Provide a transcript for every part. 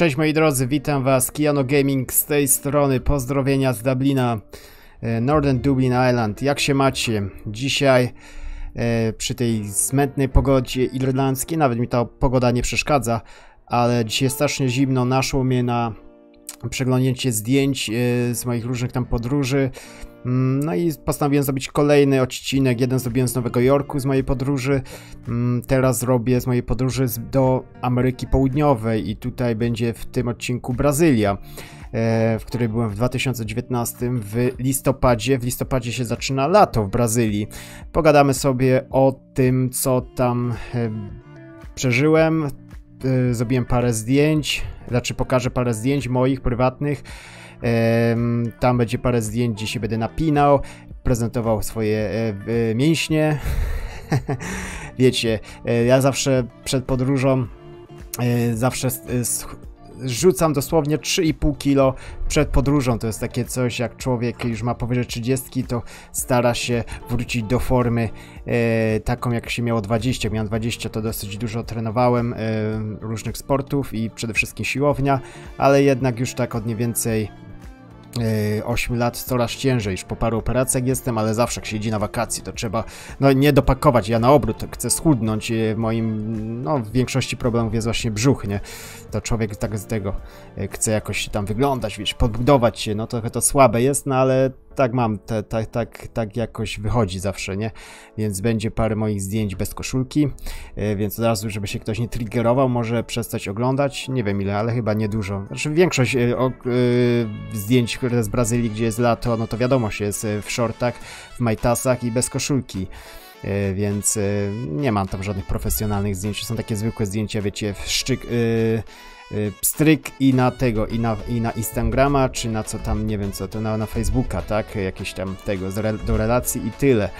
Cześć moi drodzy, witam was, Kiano Gaming z tej strony, pozdrowienia z Dublina, e, Northern Dublin Island, jak się macie? Dzisiaj e, przy tej smętnej pogodzie irlandzkiej, nawet mi ta pogoda nie przeszkadza, ale dzisiaj jest strasznie zimno, naszło mnie na przeglądnięcie zdjęć e, z moich różnych tam podróży, no i postanowiłem zrobić kolejny odcinek. Jeden zrobiłem z Nowego Jorku z mojej podróży. Mm, teraz zrobię z mojej podróży do Ameryki Południowej i tutaj będzie w tym odcinku Brazylia. E, w której byłem w 2019 w listopadzie. W listopadzie się zaczyna lato w Brazylii. Pogadamy sobie o tym, co tam e, przeżyłem. E, zrobiłem parę zdjęć, znaczy pokażę parę zdjęć moich prywatnych tam będzie parę zdjęć, gdzie się będę napinał, prezentował swoje e, e, mięśnie. Wiecie, e, ja zawsze przed podróżą zawsze rzucam dosłownie 3,5 kilo przed podróżą. To jest takie coś, jak człowiek już ma powyżej 30, to stara się wrócić do formy e, taką, jak się miało 20. Jak miałem 20, to dosyć dużo trenowałem e, różnych sportów i przede wszystkim siłownia, ale jednak już tak od mniej więcej 8 e, lat coraz ciężej, już po paru operacjach jestem, ale zawsze jak się idzie na wakacje, to trzeba no nie dopakować, ja na obrót chcę schudnąć, e, w moim, no w większości problemów jest właśnie brzuch, nie, to człowiek tak z tego e, chce jakoś tam wyglądać, wiesz, podbudować się, no trochę to słabe jest, no ale tak mam, te, tak, tak, tak jakoś wychodzi zawsze, nie? Więc będzie parę moich zdjęć bez koszulki, e, więc od razu, żeby się ktoś nie triggerował, może przestać oglądać, nie wiem ile, ale chyba niedużo. Znaczy większość e, o, e, zdjęć, które z Brazylii, gdzie jest lato, no to wiadomo się, jest w shortach, w majtasach i bez koszulki więc nie mam tam żadnych profesjonalnych zdjęć, są takie zwykłe zdjęcia, wiecie, w szczyk, Y, stryk i na tego, i na, i na Instagrama, czy na co tam, nie wiem co, to na, na Facebooka, tak, jakieś tam tego, do relacji i tyle.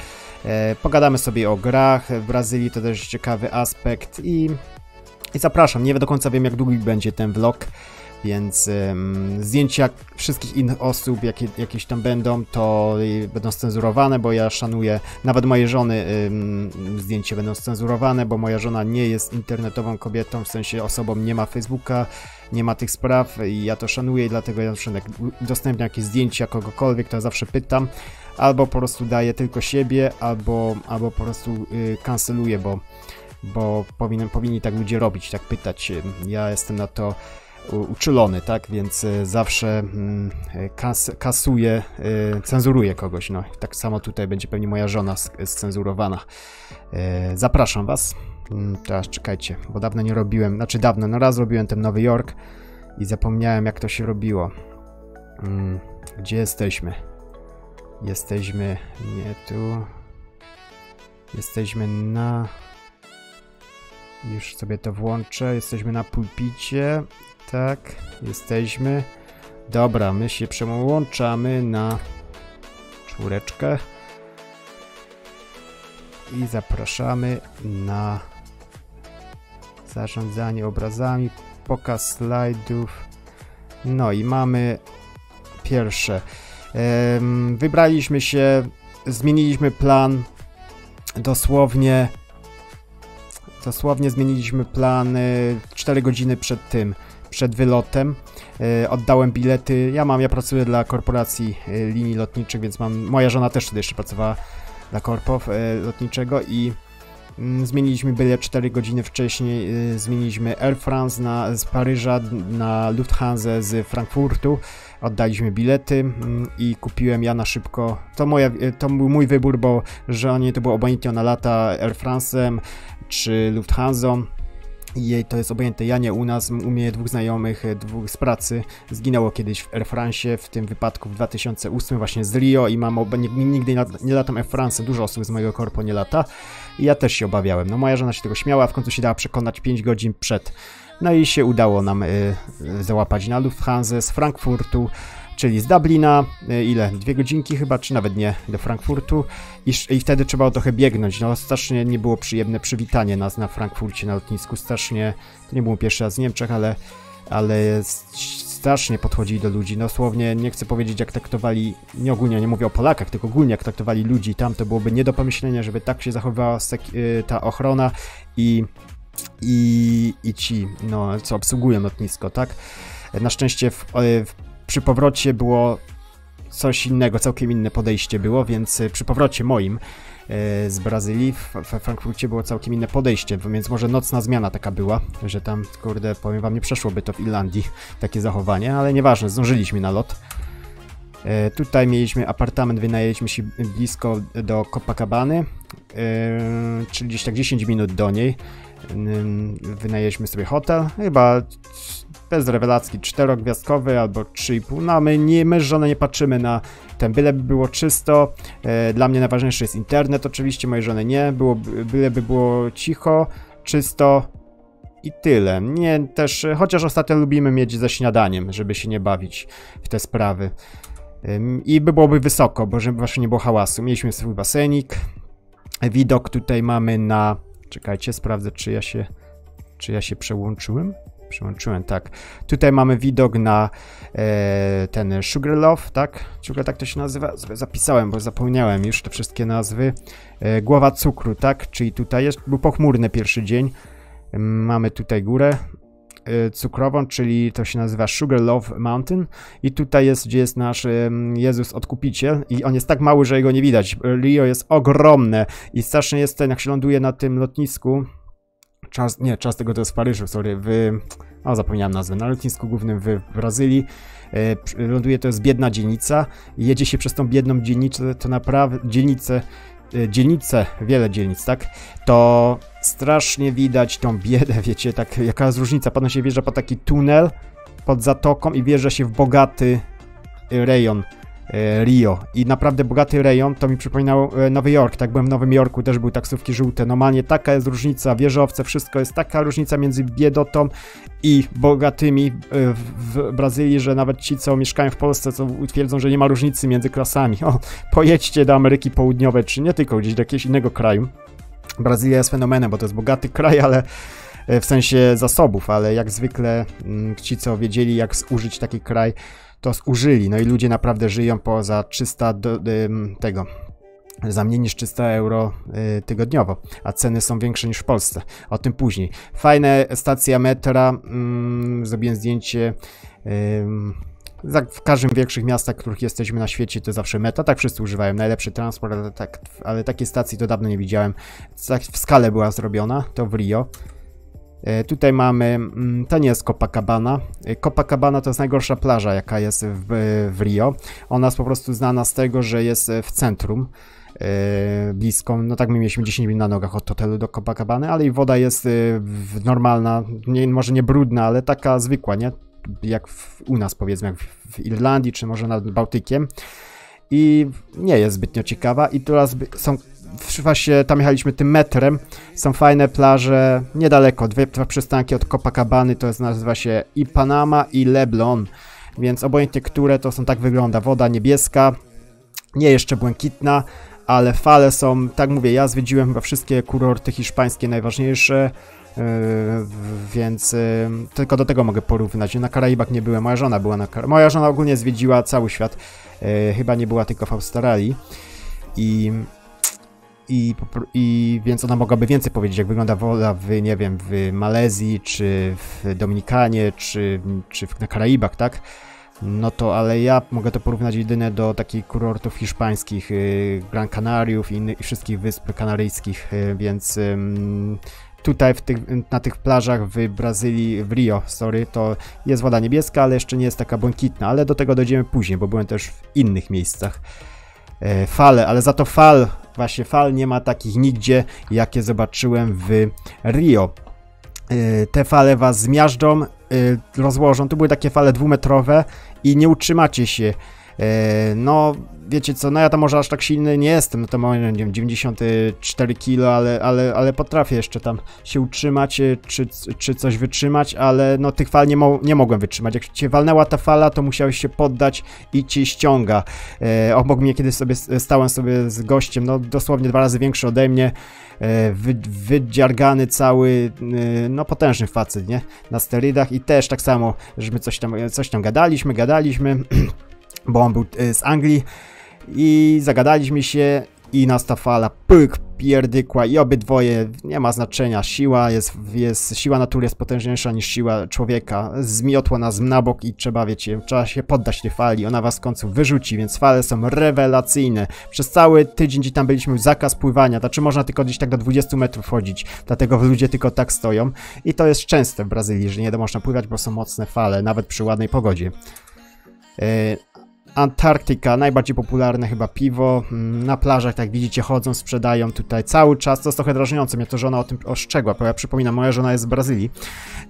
E, pogadamy sobie o grach. W Brazylii, to też ciekawy aspekt i, i zapraszam, nie do końca wiem jak długi będzie ten vlog, więc zdjęcia wszystkich innych osób, jakie jakieś tam będą, to będą scenzurowane, bo ja szanuję, nawet mojej żony um, zdjęcia będą scenzurowane, bo moja żona nie jest internetową kobietą, w sensie osobą nie ma Facebooka, nie ma tych spraw i ja to szanuję i dlatego ja zawsze jak udostępniam jakieś zdjęcia kogokolwiek, to ja zawsze pytam, albo po prostu daję tylko siebie, albo, albo po prostu y, kanceluję, bo bo powinien, powinni tak ludzie robić, tak pytać. Ja jestem na to uczulony, tak? Więc e, zawsze mm, kas, kasuję, e, cenzuruję kogoś. No, tak samo tutaj będzie pewnie moja żona scenzurowana. E, zapraszam Was. Mm, teraz czekajcie, bo dawno nie robiłem, znaczy dawno, no raz robiłem ten Nowy Jork i zapomniałem jak to się robiło. Mm, gdzie jesteśmy? Jesteśmy nie tu. Jesteśmy na... Już sobie to włączę. Jesteśmy na pulpicie tak, jesteśmy. Dobra, my się przełączamy na czwóreczkę i zapraszamy na zarządzanie obrazami, pokaz slajdów. No i mamy pierwsze. Wybraliśmy się, zmieniliśmy plan dosłownie dosłownie zmieniliśmy plan 4 godziny przed tym przed wylotem. E, oddałem bilety. Ja mam, ja pracuję dla korporacji e, linii lotniczych, więc mam. Moja żona też wtedy jeszcze pracowała dla korpow e, lotniczego i mm, zmieniliśmy bilet 4 godziny wcześniej. Zmieniliśmy Air France na, z Paryża na Lufthansa z Frankfurtu. Oddaliśmy bilety mm, i kupiłem ja na szybko. To, moja, to był mój wybór, bo że oni to było obojętnie na lata Air France'em czy Lufthansa i jej to jest obojętne. Ja nie u nas, u mnie dwóch znajomych, e, dwóch z pracy zginęło kiedyś w Air France, w tym wypadku w 2008 właśnie z Rio i mam, nigdy nie, nie latam Air France, dużo osób z mojego korpo nie lata i ja też się obawiałem. No moja żona się tego śmiała, w końcu się dała przekonać 5 godzin przed. No i się udało nam y, y, załapać na Lufthansa z Frankfurtu czyli z Dublina, e, ile? Dwie godzinki chyba, czy nawet nie, do Frankfurtu. I, i wtedy trzeba trochę biegnąć, no strasznie nie było przyjemne przywitanie nas na Frankfurcie, na lotnisku, strasznie, to nie było pierwszy raz w Niemczech, ale, ale strasznie podchodzili do ludzi, no dosłownie nie chcę powiedzieć jak traktowali, nie ogólnie, nie mówię o Polakach, tylko ogólnie jak traktowali ludzi. Tam, to byłoby nie do pomyślenia, żeby tak się zachowywała ta ochrona i i, i ci, no, co obsługują lotnisko, tak? Na szczęście w, w, przy powrocie było coś innego, całkiem inne podejście było, więc przy powrocie moim z Brazylii we Frankfurcie było całkiem inne podejście, więc może nocna zmiana taka była, że tam, kurde, powiem wam, nie przeszłoby to w Irlandii, takie zachowanie, ale nieważne, zdążyliśmy na lot. E, tutaj mieliśmy apartament, wynajęliśmy się blisko do Copacabany, e, czyli gdzieś tak 10 minut do niej. Wynajęliśmy sobie hotel, chyba bez rewelacji, czterogwiazdkowy albo 3,5. No my, nie, my z żoną nie patrzymy na ten, byleby było czysto. E, dla mnie najważniejszy jest internet, oczywiście, mojej żony nie. Było, byleby było cicho, czysto i tyle. Nie też, chociaż ostatnio lubimy mieć ze śniadaniem, żeby się nie bawić w te sprawy. I by byłoby wysoko, bo żeby właśnie nie było hałasu. Mieliśmy swój basenik. Widok tutaj mamy na... Czekajcie, sprawdzę, czy ja się... Czy ja się przełączyłem? Przełączyłem, tak. Tutaj mamy widok na e, ten Sugarloaf, tak? Sugar, tak to się nazywa? Zapisałem, bo zapomniałem już te wszystkie nazwy. E, głowa cukru, tak? Czyli tutaj jest, był pochmurny pierwszy dzień. Mamy tutaj górę, Y, cukrową, czyli to się nazywa Sugar Love Mountain i tutaj jest, gdzie jest nasz Jezus Odkupiciel i on jest tak mały, że jego nie widać. Rio jest ogromne i strasznie jest ten, jak się ląduje na tym lotnisku, czas, nie, czas tego to jest w Paryżu, sorry, w, o zapomniałem nazwę, na lotnisku głównym w Brazylii, e, ląduje to jest biedna dzielnica jedzie się przez tą biedną dzielnicę, to naprawdę, dzielnicę, e, dzielnice, wiele dzielnic, tak, to strasznie widać tą biedę, wiecie, tak, jaka jest różnica, pan się wjeżdża po taki tunel pod zatoką i wjeżdża się w bogaty rejon. e, Rio. I naprawdę bogaty rejon, to mi przypominał e, Nowy Jork, tak byłem w Nowym Jorku, też były taksówki żółte, normalnie taka jest różnica, wieżowce, wszystko jest taka różnica między biedotą i bogatymi e, w Brazylii, że nawet ci, co mieszkają w Polsce, co twierdzą, że nie ma różnicy między klasami, o, pojedźcie do Ameryki Południowej, czy nie tylko gdzieś do jakiegoś innego kraju, Brazylia jest fenomenem, bo to jest bogaty kraj, ale e, w sensie zasobów, ale jak zwykle mm, ci, co wiedzieli, jak zużyć taki kraj, to zużyli. No i ludzie naprawdę żyją poza 300 do, tego, za mniej niż 300 euro y, tygodniowo, a ceny są większe niż w Polsce. O tym później. Fajne stacja metra, mm, zrobiłem zdjęcie. W każdym większych miastach, w których jesteśmy na świecie, to zawsze meta, tak wszyscy używają, najlepszy transport, ale, tak, ale takiej stacji to dawno nie widziałem. Tak w skale była zrobiona, to w Rio. E, tutaj mamy, mm, to nie jest Copacabana. E, Copacabana to jest najgorsza plaża, jaka jest w, w Rio. Ona jest po prostu znana z tego, że jest w centrum. Blisko, no tak my mieliśmy 10 minut na nogach od hotelu do Copacabany, ale i woda jest normalna, nie, może nie brudna, ale taka zwykła, nie? jak w, u nas powiedzmy, jak w, w Irlandii, czy może nad Bałtykiem. I nie jest zbytnio ciekawa i teraz są właśnie tam jechaliśmy tym metrem, są fajne plaże niedaleko, dwie, dwa przystanki od Copacabany, to jest, nazywa się i Panama i Leblon, więc obojętnie które to są tak wygląda, woda niebieska, nie jeszcze błękitna, ale fale są, tak mówię, ja zwiedziłem chyba wszystkie kurorty hiszpańskie najważniejsze, Yy, więc yy, tylko do tego mogę porównać. Na Karaibach nie byłem, moja żona była na Karaibach. Moja żona ogólnie zwiedziła cały świat, yy, chyba nie była tylko w Australii. I, i, I więc ona mogłaby więcej powiedzieć, jak wygląda woda w, nie wiem, w Malezji, czy w Dominikanie, czy, czy na Karaibach, tak? No to, ale ja mogę to porównać jedynie do takich kurortów hiszpańskich, Gran Canariów i, i wszystkich wysp kanaryjskich, więc tutaj tych, na tych plażach w Brazylii, w Rio, sorry, to jest woda niebieska, ale jeszcze nie jest taka błękitna, ale do tego dojdziemy później, bo byłem też w innych miejscach. E, fale, ale za to fal, właśnie fal nie ma takich nigdzie, jakie zobaczyłem w Rio. E, te fale was zmiażdżą, e, rozłożą, tu były takie fale dwumetrowe i nie utrzymacie się. E, no, wiecie co, no ja tam może aż tak silny nie jestem, no to mam, nie wiem, 94 kg, ale, ale, ale potrafię jeszcze tam się utrzymać, e, czy, czy coś wytrzymać, ale no tych fal nie, mo nie mogłem wytrzymać. Jak cię walnęła ta fala, to musiałeś się poddać i cię ściąga. E, obok mnie kiedyś sobie stałem sobie z gościem, no dosłownie dwa razy większy ode mnie, e, wy, wydziargany cały, e, no potężny facet, nie? Na sterydach i też tak samo, że my coś tam, coś tam gadaliśmy, gadaliśmy, bo on był e, z Anglii, i zagadaliśmy się i nas ta fala pyk, pierdykła i obydwoje, nie ma znaczenia, siła jest, jest, siła natury jest potężniejsza niż siła człowieka, zmiotła nas na bok i trzeba, wiecie, trzeba się poddać tej fali, ona was w końcu wyrzuci, więc fale są rewelacyjne. Przez cały tydzień, gdzie tam byliśmy, zakaz pływania, znaczy można tylko gdzieś tak do 20 metrów chodzić, dlatego ludzie tylko tak stoją i to jest częste w Brazylii, że nie można pływać, bo są mocne fale, nawet przy ładnej pogodzie. E, Antarktyka, najbardziej popularne chyba piwo. Mm, na plażach, tak widzicie, chodzą, sprzedają tutaj cały czas. To jest trochę drażniące mnie to żona o tym ostrzegła, bo ja przypominam, moja żona jest z Brazylii,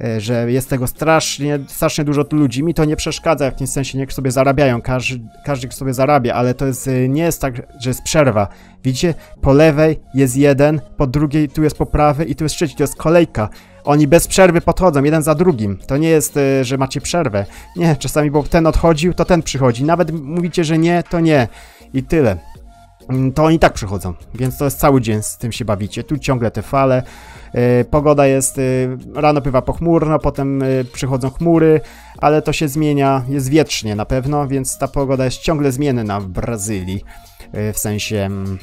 e, że jest tego strasznie, strasznie dużo ludzi. Mi to nie przeszkadza w tym sensie, niech sobie zarabiają, każdy, każdy sobie zarabia, ale to jest, e, nie jest tak, że jest przerwa. Widzicie, po lewej jest jeden, po drugiej tu jest po prawej i tu jest trzeci, to jest kolejka. Oni bez przerwy podchodzą, jeden za drugim. To nie jest, y, że macie przerwę. Nie, czasami, bo ten odchodził, to ten przychodzi. Nawet mówicie, że nie, to nie. I tyle. Mm, to oni tak przychodzą, więc to jest cały dzień z tym się bawicie. Tu ciągle te fale. Yy, pogoda jest, yy, rano bywa pochmurno, potem przychodzą chmury, ale to się zmienia, jest wietrznie na pewno, więc ta pogoda jest ciągle zmienna w Brazylii. w sensie, mm,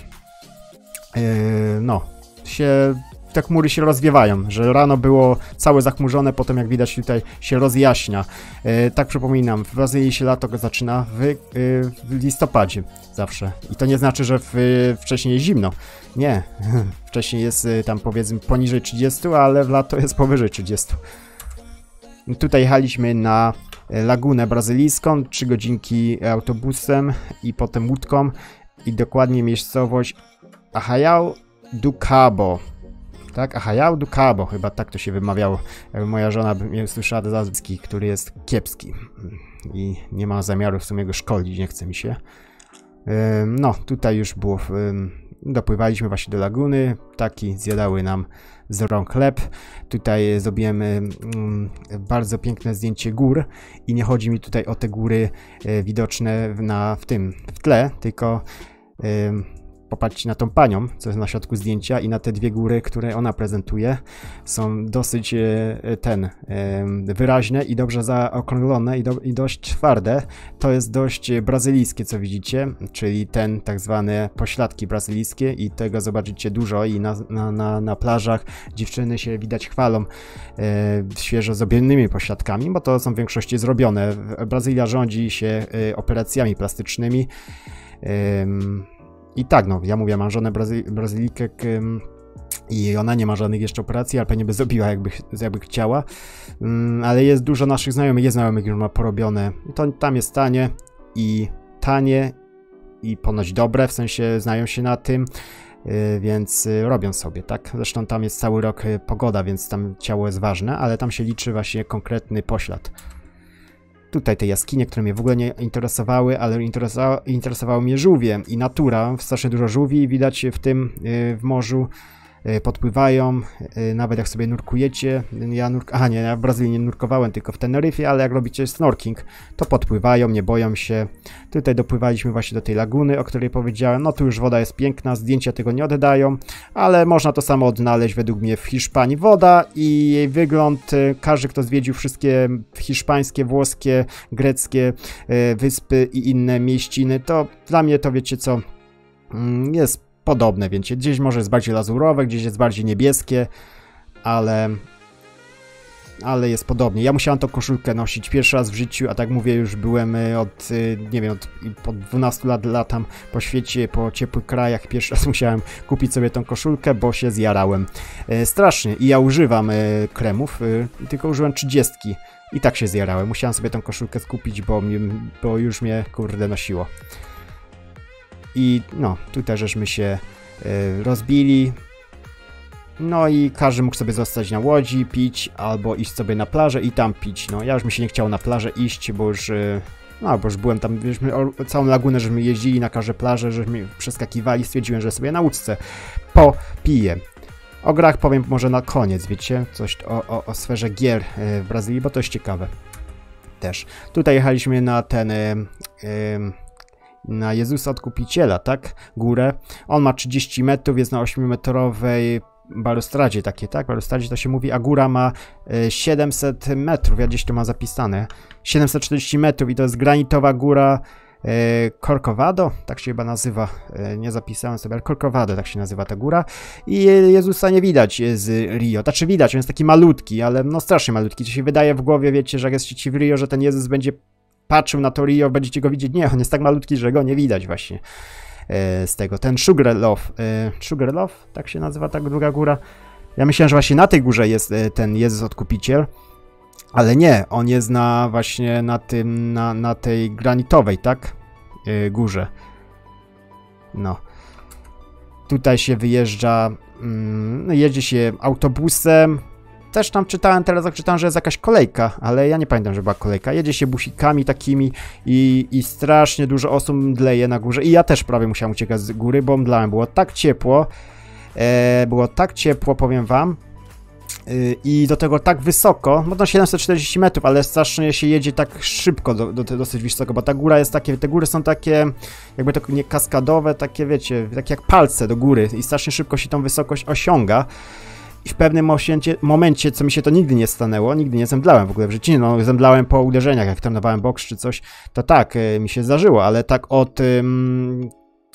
no, się te chmury się rozwiewają, że rano było całe zachmurzone, potem jak widać tutaj się rozjaśnia. E, tak przypominam, w Brazylii się lato zaczyna w, e, w listopadzie zawsze. I to nie znaczy, że w, wcześniej jest zimno. Nie, wcześniej jest e, tam powiedzmy poniżej 30, ale w lato jest powyżej 30. Tutaj jechaliśmy na lagunę brazylijską, 3 godzinki autobusem i potem łódką i dokładnie miejscowość Arraial do Cabo tak? Ahajał du Cabo, chyba tak to się wymawiało. Jakby moja żona mnie usłyszała do Zazbicki, który jest kiepski i nie ma zamiaru w sumie go szkolić, nie chce mi się. No, tutaj już było, dopływaliśmy właśnie do laguny, ptaki zjadały nam z rąk chleb. Tutaj zrobiłem bardzo piękne zdjęcie gór i nie chodzi mi tutaj o te góry e, widoczne na, w tym, w tle, tylko popatrzcie na tą panią, co jest na środku zdjęcia i na te dwie góry, które ona prezentuje. Są dosyć e, e, ten wyraźne i dobrze zaokrąglone i, do, i dość twarde. To jest dość brazylijskie, co widzicie, czyli ten tak zwane pośladki brazylijskie i tego zobaczycie dużo i na, na, na, na plażach dziewczyny się widać chwalą e, świeżo zrobionymi pośladkami, bo to są w większości zrobione. Brazylia rządzi się e, operacjami plastycznymi. I tak, no, ja mówię, mam żonę Brazy Brazylijkę i ona nie ma żadnych jeszcze operacji, ale pewnie by zrobiła, jakby, jakby chciała. Um, ale jest dużo naszych znajomych, jest znajomych, już ma porobione. To tam jest tanie i tanie i ponoć dobre, w sensie znają się na tym, yy, więc yy, robią sobie, tak? Zresztą tam jest cały rok yy, pogoda, więc tam ciało jest ważne, ale tam się liczy właśnie konkretny poślad. Tutaj te jaskinie, które mnie w ogóle nie interesowały, ale interesowały, mnie żółwie i natura. Strasznie dużo żółwi widać w tym, y, w morzu. E, podpływają, e, nawet jak sobie nurkujecie, ja nurk... Aha, nie, ja w Brazylii nie nurkowałem, tylko w Teneryfie, ale jak robicie snorking, to podpływają, nie boją się. Tutaj dopływaliśmy właśnie do tej laguny, o której powiedziałem, no tu już woda jest piękna, zdjęcia tego nie oddają, ale można to samo odnaleźć według mnie w Hiszpanii. Woda i jej wygląd, e, każdy kto zwiedził wszystkie hiszpańskie, włoskie, greckie wyspy i inne mieściny, to dla mnie to wiecie co, mm, jest podobne, więc gdzieś może jest bardziej lazurowe, gdzieś jest bardziej niebieskie, ale ale jest podobnie. Ja musiałem tą koszulkę nosić pierwszy raz w życiu, a tak mówię, już byłem y, od, y, nie wiem, od, od 12 lat latam po świecie, po ciepłych krajach. Pierwszy raz musiałem kupić sobie tą koszulkę, bo się zjarałem. E, strasznie. I ja używam kremów, tylko użyłem 30. I tak się zjarałem. Musiałem sobie tą koszulkę skupić, bo, bo już mnie, kurde, nosiło. I no, tutaj żeśmy się y, rozbili. No i każdy mógł sobie zostać na łodzi, pić, albo iść sobie na plażę i tam pić. No ja już mi się nie chciało na plażę iść, bo już... Y, no, bo już byłem tam, żeśmy całą lagunę, żeśmy jeździli na każde plaże, żeśmy przeskakiwali, stwierdziłem, że sobie na łódce popiję. O grach powiem może na koniec, wiecie, coś o, o, o sferze gier w Brazylii, bo to jest ciekawe też. Tutaj jechaliśmy na ten... Yy, na Jezusa Odkupiciela, tak? Górę. On ma 30 metrów, jest na 8-metrowej balustradzie takie, tak? Balustradzie to się mówi, a góra ma 700 e, metrów, ja gdzieś to ma zapisane. 740 metrów i to jest granitowa góra E, Corcovado, tak się chyba nazywa, e, nie zapisałem sobie, ale Corcovado tak się nazywa ta góra i Jezusa nie widać z Rio, znaczy widać, on jest taki malutki, ale no strasznie malutki, to się wydaje w głowie, wiecie, że jak jesteście w Rio, że ten Jezus będzie patrzył na to Rio, będziecie go widzieć, nie, on jest tak malutki, że go nie widać właśnie e, z tego, ten Sugarloaf, Sugarloaf, tak się nazywa ta druga góra, ja myślałem, że właśnie na tej górze jest ten Jezus Odkupiciel, ale nie, on jest na właśnie na tym, na, na tej granitowej, tak? Yy, górze. No. Tutaj się wyjeżdża, mm, jedzie się autobusem. Też tam czytałem, teraz jak czytałem, że jest jakaś kolejka, ale ja nie pamiętam, że była kolejka. Jedzie się busikami takimi i, i strasznie dużo osób mdleje na górze. I ja też prawie musiałem uciekać z góry, bo mdlałem. Było tak ciepło, e, było tak ciepło, powiem wam, i do tego tak wysoko, no to 740 metrów, ale strasznie się jedzie tak szybko do, do dosyć wysoko, bo ta góra jest takie, te góry są takie jakby to nie kaskadowe, takie wiecie, takie jak palce do góry i strasznie szybko się tą wysokość osiąga. I w pewnym momencie, momencie, co mi się to nigdy nie stanęło, nigdy nie zemdlałem w ogóle w życiu, no zemdlałem po uderzeniach, jak trenowałem boks czy coś, to tak, y, mi się zdarzyło, ale tak od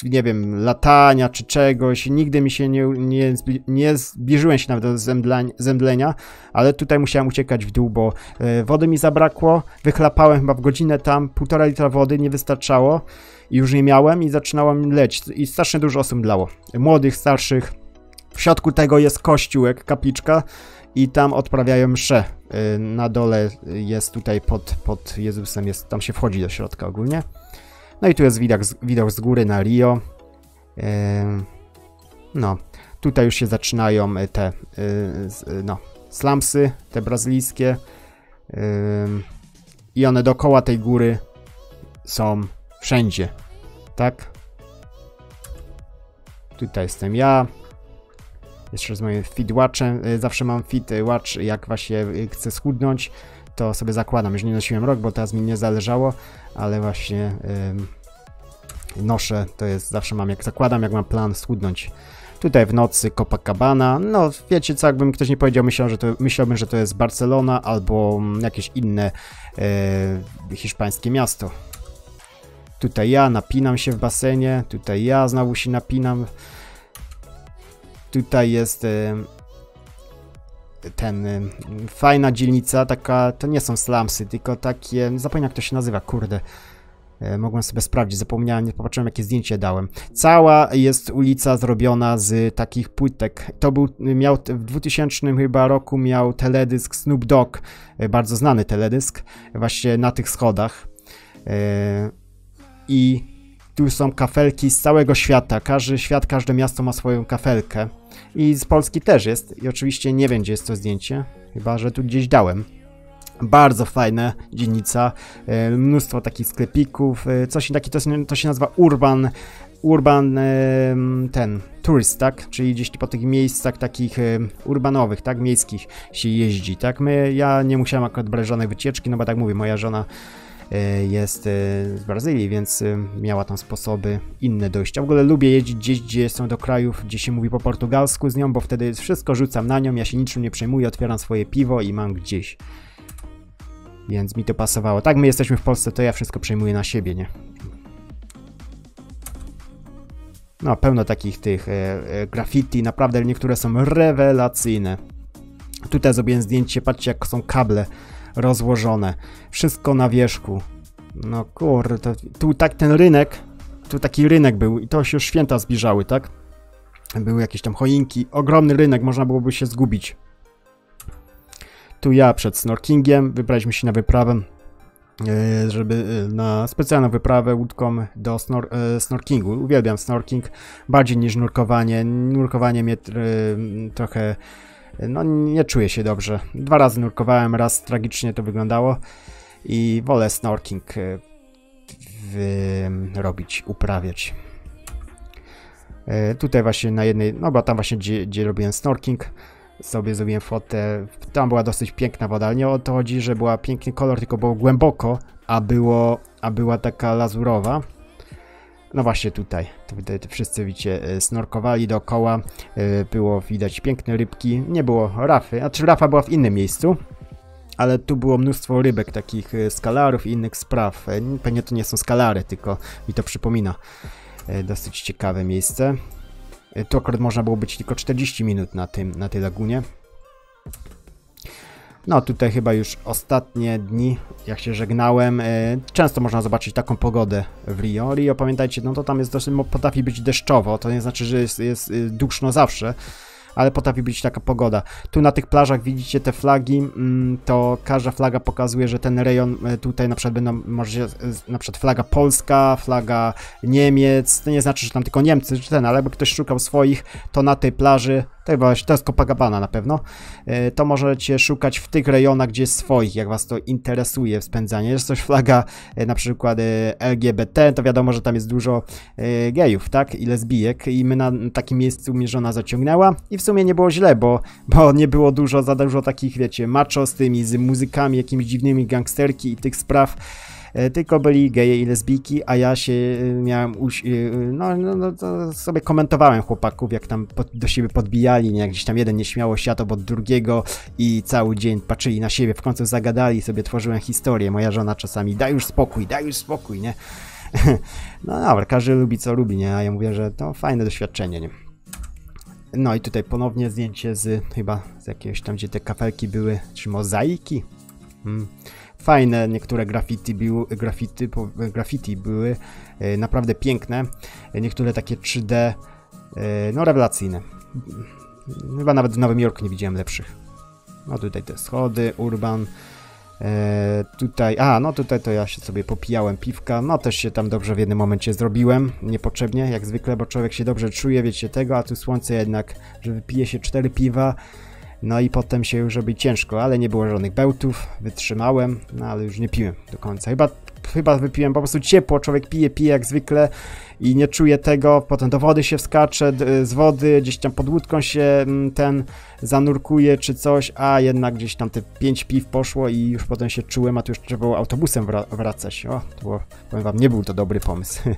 nie wiem, latania czy czegoś. Nigdy mi się nie, nie, nie zbliżyłem się nawet do zemdlenia, ale tutaj musiałem uciekać w dół, bo e, wody mi zabrakło. Wychlapałem chyba w godzinę tam, półtora litra wody nie wystarczało i już nie miałem i zaczynałem leć. I strasznie dużo osób mlało. Młodych, starszych. W środku tego jest kościółek, kapliczka i tam odprawiają msze. E, na dole jest tutaj pod, pod Jezusem, jest, tam się wchodzi do środka ogólnie. No i tu jest widok, widok z góry na Rio. No, tutaj już się zaczynają e, te, e, no, slumsy, te brazylijskie. I one dookoła tej góry są wszędzie, tak? Tutaj jestem ja. Jeszcze z moim fit watchem. Zawsze mam fit watch, jak właśnie chcę schudnąć to sobie zakładam. Już nie nosiłem rok, bo teraz mi nie zależało, ale właśnie yy, noszę, to jest, zawsze mam, jak zakładam, jak mam plan schudnąć. Tutaj w nocy Copacabana, no wiecie co, jakby mi ktoś nie powiedział, myślał, że to, myślałbym, że to jest Barcelona albo jakieś inne yy, hiszpańskie miasto. Tutaj ja napinam się w basenie, tutaj ja znowu się napinam. Tutaj jest... Yy, ten, y, fajna dzielnica, taka, to nie są slumsy, tylko takie, zapomniałem jak to się nazywa, kurde. Y, mogłem sobie sprawdzić, zapomniałem, nie popatrzyłem jakie zdjęcie dałem. Cała jest ulica zrobiona z takich płytek. To był, miał w 2000 chyba roku miał teledysk Snoop Dogg, y, bardzo znany teledysk, właśnie na tych schodach. I tu są kafelki z całego świata. Każdy świat, każde miasto ma swoją kafelkę. I z Polski też jest. I oczywiście nie wiem, gdzie jest to zdjęcie. Chyba, że tu gdzieś dałem. Bardzo fajna dzielnica, e, mnóstwo takich sklepików, e, coś taki, to, to się nazywa urban, urban e, ten, turist, tak? Czyli gdzieś po tych miejscach takich urbanowych, tak? Miejskich się jeździ, tak? My, ja nie musiałem akurat brać żadnej wycieczki, no bo tak mówię, moja żona jest e, z Brazylii, więc e, miała tam sposoby inne dojścia. W ogóle lubię jeździć gdzieś, gdzie są do krajów, gdzie się mówi po portugalsku z nią, bo wtedy wszystko rzucam na nią, ja się niczym nie przejmuję, otwieram swoje piwo i mam gdzieś. Więc mi to pasowało. Tak, my jesteśmy w Polsce, to ja wszystko przejmuję na siebie, nie? No, pełno takich tych e, e, graffiti, naprawdę niektóre są rewelacyjne. Tutaj zrobiłem zdjęcie, patrzcie jak są kable rozłożone. Wszystko na wierzchu. No kurde, tu tak ten rynek, tu taki rynek był i to się już święta zbliżały, tak? Były jakieś tam choinki, ogromny rynek, można byłoby się zgubić. Tu ja przed snorkingiem, wybraliśmy się na wyprawę, e, żeby e, na specjalną wyprawę łódką do snor e, snorkingu. Uwielbiam snorking bardziej niż nurkowanie. Nurkowanie mnie trochę no nie czuję się dobrze. Dwa razy nurkowałem, raz tragicznie to wyglądało i wolę snorking e, robić, uprawiać. E, tutaj właśnie na jednej, no bo tam właśnie gdzie, gdzie robiłem snorking, sobie zrobiłem fotę, tam była dosyć piękna woda, ale nie o to chodzi, że była piękny kolor, tylko było głęboko, a, było, a była taka lazurowa. No właśnie tutaj, tutaj wszyscy widzicie, e, snorkowali dookoła, e, było widać piękne rybki, nie było rafy, a czy rafa była w innym miejscu, ale tu było mnóstwo rybek, takich e, skalarów i innych spraw. Pewnie to nie są skalary, tylko mi to przypomina. Dosyć ciekawe miejsce. Tu akurat można było być tylko 40 minut na, tym, na tej lagunie. No tutaj chyba już ostatnie dni, jak się żegnałem. Często można zobaczyć taką pogodę w Rio. Rio, pamiętajcie, no to tam jest dosyć, potrafi być deszczowo, to nie znaczy, że jest, jest duszno zawsze ale potrafi być taka pogoda. Tu na tych plażach widzicie te flagi, mm, to każda flaga pokazuje, że ten rejon e, tutaj na przykład będą, może na przykład flaga polska, flaga Niemiec, to nie znaczy, że tam tylko Niemcy, czy ten, ale jakby ktoś szukał swoich, to na tej plaży to właśnie, to jest Copacabana na pewno. E, to możecie szukać w tych rejonach, gdzie jest swoich, jak was to interesuje spędzanie. Jest coś flaga e, na przykład e, LGBT, to wiadomo, że tam jest dużo gejów, tak? I lesbijek i my na takim miejscu mnie żona zaciągnęła i w sumie nie było źle, bo, bo nie było dużo, za dużo takich, wiecie, macho z tymi, z muzykami, jakimiś dziwnymi gangsterki i tych spraw. E, tylko byli geje i lesbijki, a ja się e, miałem. E, no, no, no sobie komentowałem chłopaków, jak tam pod, do siebie podbijali, nie, jak gdzieś tam jeden nieśmiało siadł od drugiego i cały dzień patrzyli na siebie, w końcu zagadali sobie tworzyłem historię. Moja żona czasami, daj już spokój, daj już spokój, nie? no dobra, każdy lubi co lubi, nie? A ja mówię, że to fajne doświadczenie, nie? No i tutaj ponownie zdjęcie z chyba z jakiegoś tam, gdzie te kafelki były, czy mozaiki. Hmm fajne, niektóre graffiti, były, graffiti, graffiti były e, naprawdę piękne, niektóre takie 3D, e, no rewelacyjne. Chyba nawet w Nowym Jorku nie widziałem lepszych. No tutaj te schody, Urban, e, tutaj, a no tutaj to ja się sobie popijałem piwka, no też się tam dobrze w jednym momencie zrobiłem, niepotrzebnie, jak zwykle, bo człowiek się dobrze czuje, wiecie tego, a tu słońce jednak, że wypije się cztery piwa, no i potem się już robi ciężko, ale nie było żadnych bełtów, wytrzymałem, no ale już nie piłem do końca. Chyba, chyba wypiłem po prostu ciepło, człowiek pije, pije jak zwykle i nie czuje tego, potem do wody się wskacze, z wody gdzieś tam pod łódką się ten zanurkuje czy coś, a jednak gdzieś tam te pięć piw poszło i już potem się czułem, a tu już trzeba było autobusem wracać. O, to było, powiem wam, nie był to dobry pomysł.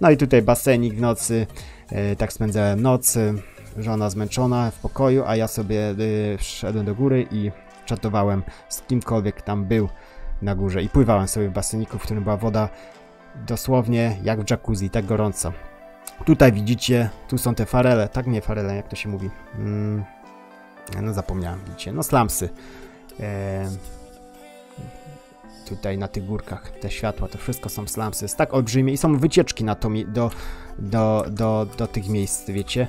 No i tutaj basenik w nocy, e, tak spędzałem nocy żona zmęczona w pokoju, a ja sobie y, wszedłem do góry i czatowałem z kimkolwiek tam był na górze i pływałem sobie w baseniku, w którym była woda dosłownie jak w jacuzzi, tak gorąco. Tutaj widzicie, tu są te farele, tak nie farele, jak to się mówi. Mm, no zapomniałem, widzicie, no slamsy. E, tutaj na tych górkach, te światła, to wszystko są slamsy. Jest tak olbrzymie i są wycieczki na to, do, do, do, do tych miejsc, wiecie.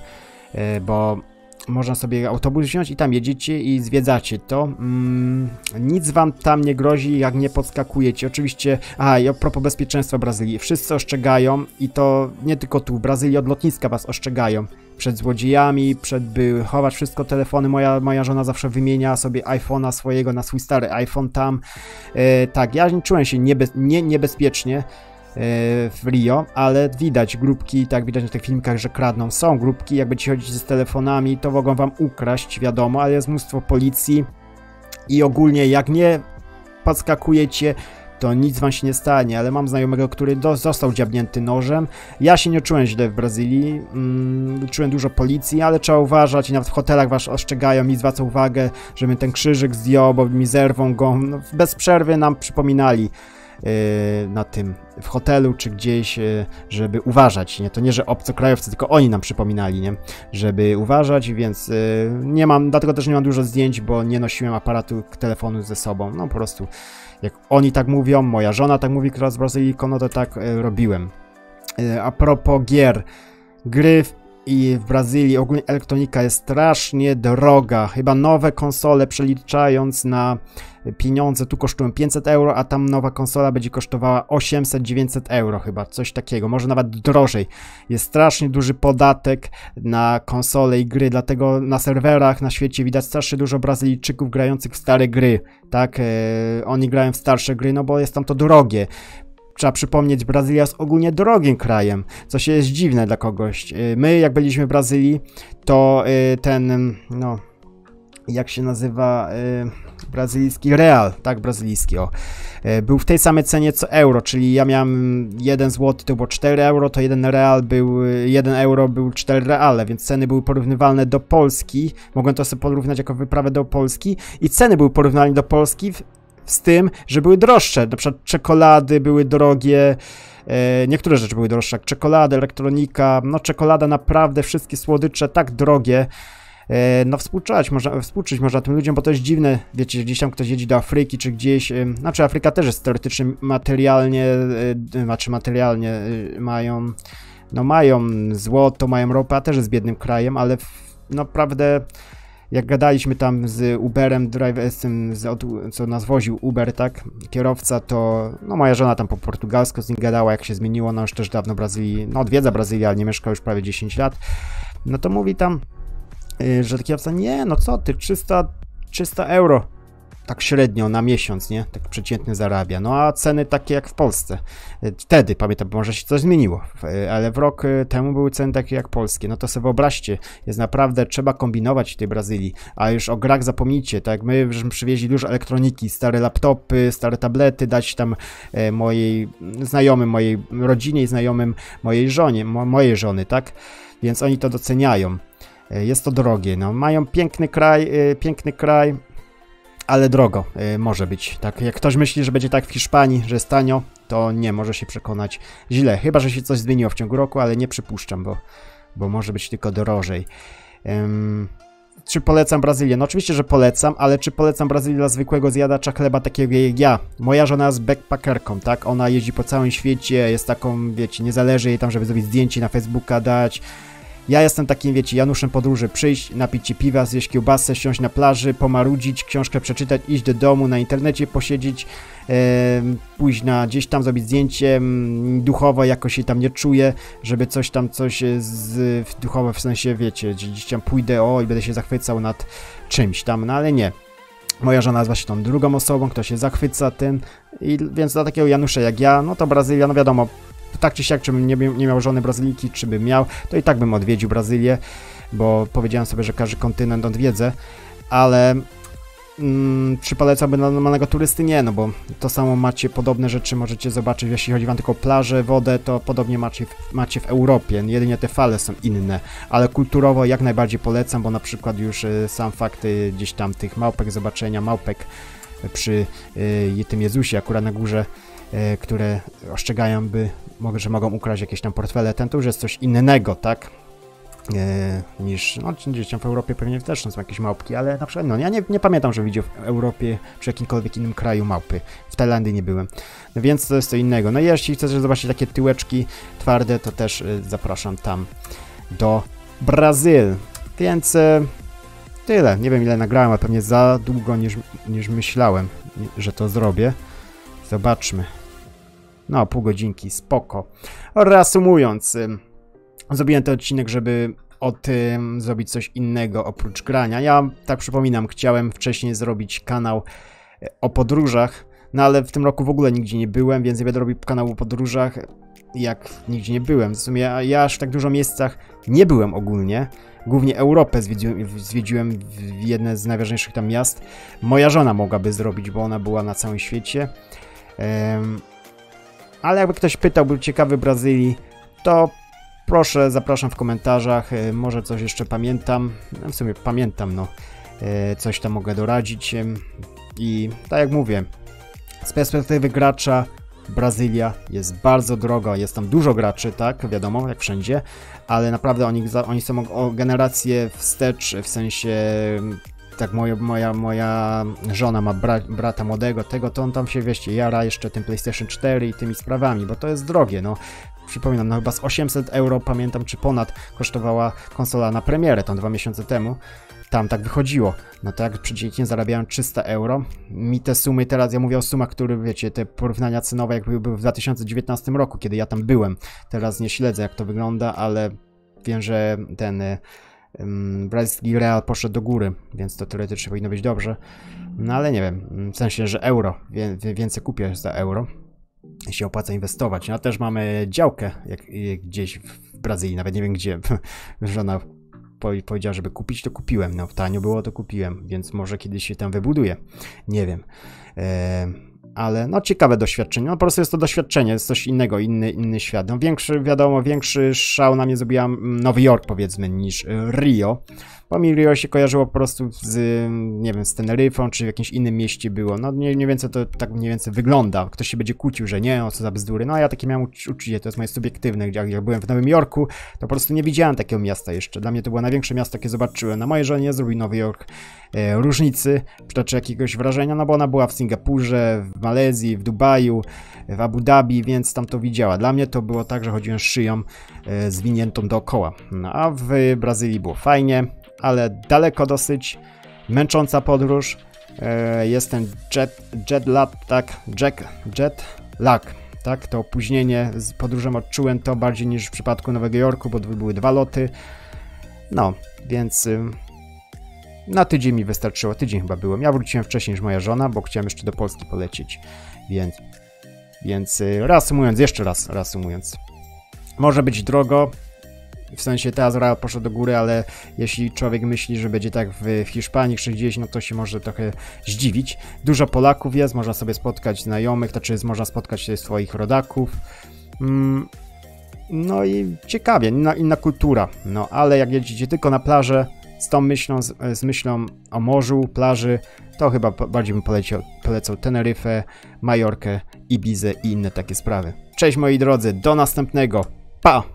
E, bo można sobie autobus wziąć i tam jedziecie i zwiedzacie to. Mm, nic wam tam nie grozi, jak nie podskakujecie. Oczywiście, a i a propos bezpieczeństwa Brazylii, wszyscy ostrzegają i to nie tylko tu, w Brazylii od lotniska was ostrzegają. Przed złodziejami, przed by chować wszystko telefony. Moja, moja żona zawsze wymienia sobie iPhone'a swojego na swój stary iPhone tam. E, tak, ja czułem się niebe, nie, niebezpiecznie. E, w Rio, ale widać grupki, tak widać na tych filmikach, że kradną. Są grupki, jak będziecie chodzić z telefonami, to mogą wam ukraść, wiadomo, ale jest mnóstwo policji i ogólnie jak nie podskakujecie, to nic wam się nie stanie, ale mam znajomego, który do, został dziabnięty nożem. Ja się nie czułem źle w Brazylii, mm, czułem dużo policji, ale trzeba uważać i nawet w hotelach was ostrzegają i zwracają uwagę, żebym ten krzyżyk zdjął, bo mi zerwą go. No, bez przerwy nam przypominali. Y, na tym w hotelu czy gdzieś, y, żeby uważać, nie? To nie, że obcokrajowcy, tylko oni nam przypominali, nie? Żeby uważać, więc y, nie mam, dlatego też nie mam dużo zdjęć, bo nie nosiłem aparatu telefonu ze sobą, no po prostu jak oni tak mówią, moja żona tak mówi, która z Brazylii, no to tak robiłem. A propos gier, gry i w Brazylii ogólnie elektronika jest strasznie droga. Chyba nowe konsole przeliczając na pieniądze tu kosztują 500 euro, a tam nowa konsola będzie kosztowała 800-900 euro chyba, coś takiego, może nawet drożej. Jest strasznie duży podatek na konsole i gry, dlatego na serwerach na świecie widać strasznie dużo Brazylijczyków grających w stare gry, tak? E, oni grają w starsze gry, no bo jest tam to drogie. Trzeba przypomnieć, Brazylia jest ogólnie drogim krajem, co się jest dziwne dla kogoś. E, my, jak byliśmy w Brazylii, to e, ten, no, jak się nazywa y, brazylijski real, tak, brazylijski, o. Y, był w tej samej cenie co euro, czyli ja miałem 1 zł to było 4 euro, to 1 real był, 1 euro był 4 reale, więc ceny były porównywalne do Polski, mogłem to sobie porównać jako wyprawę do Polski i ceny były porównywalne do Polski z tym, że były droższe, na przykład czekolady były drogie, e, niektóre rzeczy były droższe, jak czekolada, elektronika, no czekolada naprawdę, wszystkie słodycze tak drogie, e, no współczuć można, współczuć można tym ludziom, bo to jest dziwne, wiecie, gdzieś tam ktoś jedzie do Afryki, czy gdzieś, e, znaczy Afryka też jest teoretycznie materialnie, znaczy materialnie mają, no mają złoto, mają ropę, a też jest biednym krajem, ale naprawdę jak gadaliśmy tam z Uberem, z, co nas woził Uber, tak, kierowca, to no moja żona tam po portugalsku z nim gadała, jak się zmieniło, no już też dawno Brazylii, no odwiedza Brazylię, ale nie mieszka już prawie 10 lat, no to mówi tam, yy, że kierowca, nie, no co ty, 300, 300 euro tak średnio na miesiąc, nie? Tak przeciętny zarabia. No a ceny takie jak w Polsce. E, wtedy, pamiętam, może się coś zmieniło, e, ale w rok e, temu były ceny takie jak polskie. No to sobie wyobraźcie, jest naprawdę, trzeba kombinować w tej Brazylii, a już o grach zapomnijcie, tak my żeśmy przywieźli dużo elektroniki, stare laptopy, stare tablety, dać tam mojej znajomym, mojej rodzinie i znajomym mojej żonie, mo mojej żony, tak? Więc oni to doceniają. Jest to drogie, no. Mają piękny kraj, piękny kraj, ale drogo y, może być. Tak, jak ktoś myśli, że będzie tak w Hiszpanii, że jest tanio, to nie, może się przekonać źle. Chyba, że się coś zmieniło w ciągu roku, ale nie przypuszczam, bo, bo może być tylko drożej. Ym, czy polecam Brazylię? No oczywiście, że polecam, ale czy polecam Brazylię dla zwykłego zjadacza chleba takiego jak ja? Moja żona jest backpackerką, tak? Ona jeździ po całym świecie, jest taką, wiecie, nie zależy jej tam, żeby zrobić zdjęcie na Facebooka dać, ja jestem takim, wiecie, Januszem podróży. Przyjść, napić się piwa, zjeść kiełbasę, siąść na plaży, pomarudzić, książkę przeczytać, iść do domu, na internecie posiedzieć, e, pójść na gdzieś tam, zrobić zdjęcie, duchowo jakoś się tam nie czuję, żeby coś tam, coś z, duchowo w sensie, wiecie, gdzieś tam pójdę, o, i będę się zachwycał nad czymś tam, no ale nie. Moja żona nazywa się tą drugą osobą, kto się zachwyca tym, i więc dla takiego Janusza jak ja, no to Brazylia, no wiadomo, tak czy siak, czy bym nie, nie miał żony Brazyliki, czy bym miał, to i tak bym odwiedził Brazylię, bo powiedziałem sobie, że każdy kontynent odwiedzę, ale mm, czy polecałbym dla normalnego turysty? Nie, no bo to samo macie, podobne rzeczy możecie zobaczyć, jeśli chodzi wam tylko o plażę, wodę, to podobnie macie w, macie w Europie, jedynie te fale są inne, ale kulturowo jak najbardziej polecam, bo na przykład już y, sam fakt y, gdzieś tam tych małpek, zobaczenia małpek przy y, tym Jezusie akurat na górze, które ostrzegają, by że mogą ukraść jakieś tam portfele, ten to już jest coś innego, tak? E, niż, no gdzieś w Europie pewnie też są jakieś małpki, ale na przykład, no ja nie, nie pamiętam, że widział w Europie czy jakimkolwiek innym kraju małpy. W Tajlandii nie byłem. No więc to jest co innego. No i jeśli chcesz zobaczyć takie tyłeczki twarde, to też y, zapraszam tam do Brazyl. Więc tyle. Nie wiem ile nagrałem, ale pewnie za długo niż, niż myślałem, że to zrobię. Zobaczmy. No, pół godzinki, spoko. Reasumując, zrobiłem ten odcinek, żeby o tym zrobić coś innego oprócz grania. Ja, tak przypominam, chciałem wcześniej zrobić kanał e, o podróżach, no ale w tym roku w ogóle nigdzie nie byłem, więc nie będę robił kanału o podróżach, jak nigdzie nie byłem. W sumie ja aż w tak dużo miejscach nie byłem ogólnie. Głównie Europę zwiedziłem, zwiedziłem w jedne z najważniejszych tam miast. Moja żona mogłaby zrobić, bo ona była na całym świecie. Ale jakby ktoś pytał, był ciekawy Brazylii, to proszę, zapraszam w komentarzach, e, może coś jeszcze pamiętam, no, w sumie pamiętam, no, e, coś tam mogę doradzić i tak jak mówię, z perspektywy gracza Brazylia jest bardzo droga, jest tam dużo graczy, tak, wiadomo, jak wszędzie, ale naprawdę oni, oni są o generację wstecz, w sensie tak moja, moja, moja żona ma bra, brata młodego, tego, to on tam się, wieście, jara jeszcze tym PlayStation 4 i tymi sprawami, bo to jest drogie, no. Przypominam, no chyba z 800 euro, pamiętam, czy ponad, kosztowała konsola na premierę, tam dwa miesiące temu. Tam tak wychodziło. No to jak przeciętnie zarabiałem 300 euro. Mi te sumy teraz, ja mówię o sumach, które wiecie, te porównania cenowe jak były w 2019 roku, kiedy ja tam byłem. Teraz nie śledzę jak to wygląda, ale wiem, że ten brazylski real poszedł do góry, więc to teoretycznie powinno być dobrze. No ale nie wiem, w sensie, że euro, więcej kupię za euro, się opłaca inwestować. No też mamy działkę jak, gdzieś w Brazylii, nawet nie wiem gdzie, żona po, powiedziała, żeby kupić, to kupiłem. No, tanio było, to kupiłem, więc może kiedyś się tam wybuduję. Nie wiem. E, ale no ciekawe doświadczenie. No po prostu jest to doświadczenie, jest coś innego, inny, inny świat. No większy, wiadomo, większy szał na mnie zrobiła Nowy Jork powiedzmy niż Rio. Bo mi Rio się kojarzyło po prostu z, nie wiem, z Teneryfą, czy w jakimś innym mieście było. No mniej, mniej więcej to tak mniej więcej wygląda. Ktoś się będzie kłócił, że nie, o co za bzdury. No a ja takie miałem uczucie, to jest moje subiektywne. Jak, jak byłem w Nowym Jorku, to po prostu nie widziałem takiego miasta jeszcze. Dla mnie to było największe miasto, jakie zobaczyłem. Na mojej żonie nie zrobił Nowy Jork e, różnicy, czy jakiegoś wrażenia, no bo ona była w Singapurze, w Malezji, w Dubaju, w Abu Dhabi, więc tam to widziała. Dla mnie to było tak, że chodziłem szyją e, zwiniętą dookoła. No a w Brazylii było fajnie, ale daleko dosyć, męcząca podróż. E, jest ten jet, jet lag, tak, jack, jet lag, tak, to opóźnienie z podróżą odczułem to bardziej niż w przypadku Nowego Jorku, bo były dwa loty. No, więc y, na tydzień mi wystarczyło, tydzień chyba byłem. Ja wróciłem wcześniej niż moja żona, bo chciałem jeszcze do Polski polecieć, więc, więc y, reasumując, jeszcze raz reasumując, może być drogo, w sensie ta Azora poszła do góry, ale jeśli człowiek myśli, że będzie tak w, Hiszpanii krzyż gdzieś, no to się może trochę zdziwić. Dużo Polaków jest, można sobie spotkać znajomych, to czy można spotkać swoich rodaków. Mm, no i ciekawie, inna, inna kultura. No ale jak jedziecie tylko na plażę, z tą myślą, z, z myślą o morzu, plaży, to chyba bardziej bym poleciał, polecał Teneryfę, Majorkę, Ibizę i inne takie sprawy. Cześć moi drodzy, do następnego. Pa!